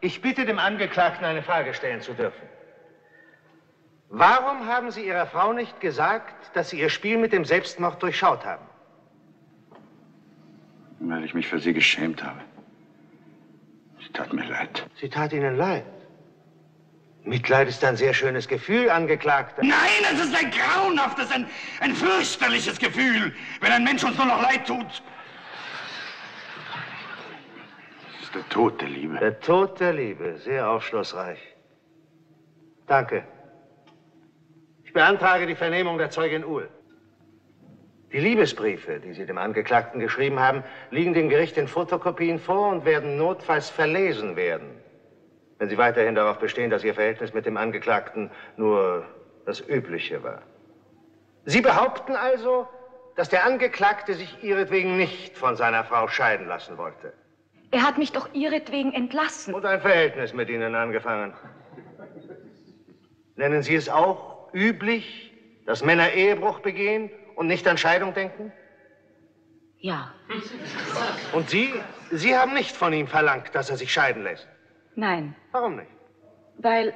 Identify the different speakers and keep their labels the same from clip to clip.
Speaker 1: Ich bitte dem Angeklagten, eine Frage stellen zu dürfen. Warum haben Sie Ihrer Frau nicht gesagt, dass Sie Ihr Spiel mit dem Selbstmord durchschaut haben?
Speaker 2: Weil ich mich für sie geschämt habe. Sie tat mir leid.
Speaker 1: Sie tat Ihnen leid. Mitleid ist ein sehr schönes Gefühl, Angeklagter.
Speaker 2: Nein, es ist ein grauenhaftes, ein, ein fürchterliches Gefühl, wenn ein Mensch uns nur noch leid tut. Es ist der Tod der Liebe.
Speaker 1: Der Tod der Liebe, sehr aufschlussreich. Danke. Ich beantrage die Vernehmung der Zeugin Uhl. Die Liebesbriefe, die Sie dem Angeklagten geschrieben haben, liegen dem Gericht in Fotokopien vor und werden notfalls verlesen werden. Wenn Sie weiterhin darauf bestehen, dass Ihr Verhältnis mit dem Angeklagten nur das Übliche war. Sie behaupten also, dass der Angeklagte sich ihretwegen nicht von seiner Frau scheiden lassen wollte.
Speaker 3: Er hat mich doch ihretwegen entlassen.
Speaker 1: Und ein Verhältnis mit Ihnen angefangen. Nennen Sie es auch üblich, dass Männer Ehebruch begehen und nicht an Scheidung denken?
Speaker 3: Ja.
Speaker 1: Und Sie, Sie haben nicht von ihm verlangt, dass er sich scheiden lässt.
Speaker 3: Nein,
Speaker 1: Warum nicht?
Speaker 3: weil.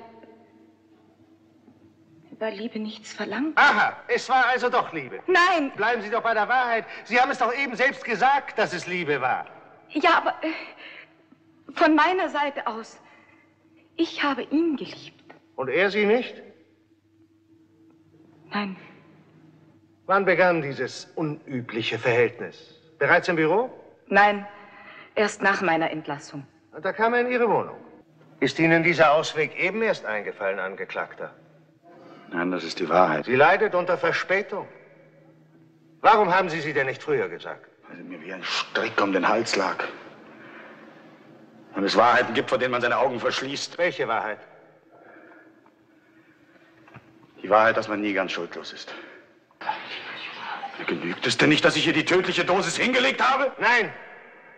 Speaker 3: weil Liebe nichts verlangt.
Speaker 1: Aha, es war also doch Liebe.
Speaker 3: Nein!
Speaker 1: Bleiben Sie doch bei der Wahrheit. Sie haben es doch eben selbst gesagt, dass es Liebe war.
Speaker 3: Ja, aber. äh, von meiner Seite aus. Ich habe ihn geliebt.
Speaker 1: Und er Sie nicht?
Speaker 3: Nein,
Speaker 1: Wann begann dieses unübliche Verhältnis? Bereits im Büro?
Speaker 3: nein, erst nach meiner Entlassung.
Speaker 1: Da kam er in Ihre Wohnung. Ist Ihnen dieser Ausweg eben erst eingefallen, Angeklagter?
Speaker 2: Nein, das ist die Wahrheit.
Speaker 1: Sie leidet unter Verspätung. Warum haben Sie sie denn nicht früher gesagt?
Speaker 2: Weil sie mir wie ein Strick um den Hals lag. Und es Wahrheiten gibt, vor denen man seine Augen verschließt.
Speaker 1: Welche Wahrheit?
Speaker 2: Die Wahrheit, dass man nie ganz schuldlos ist. Genügt es denn nicht, dass ich ihr die tödliche Dosis hingelegt habe?
Speaker 1: Nein,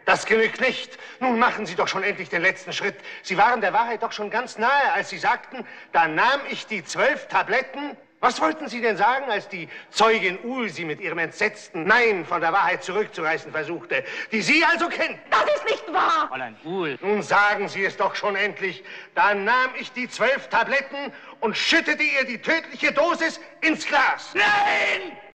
Speaker 1: das genügt nicht. Nun machen Sie doch schon endlich den letzten Schritt. Sie waren der Wahrheit doch schon ganz nahe, als Sie sagten, da nahm ich die zwölf Tabletten. Was wollten Sie denn sagen, als die Zeugin Uhl Sie mit ihrem entsetzten Nein von der Wahrheit zurückzureißen versuchte, die Sie also kennen?
Speaker 3: Das ist nicht wahr!
Speaker 4: Fräulein Uhl.
Speaker 1: Nun sagen Sie es doch schon endlich. Da nahm ich die zwölf Tabletten und schüttete ihr die tödliche Dosis ins Glas.
Speaker 2: Nein!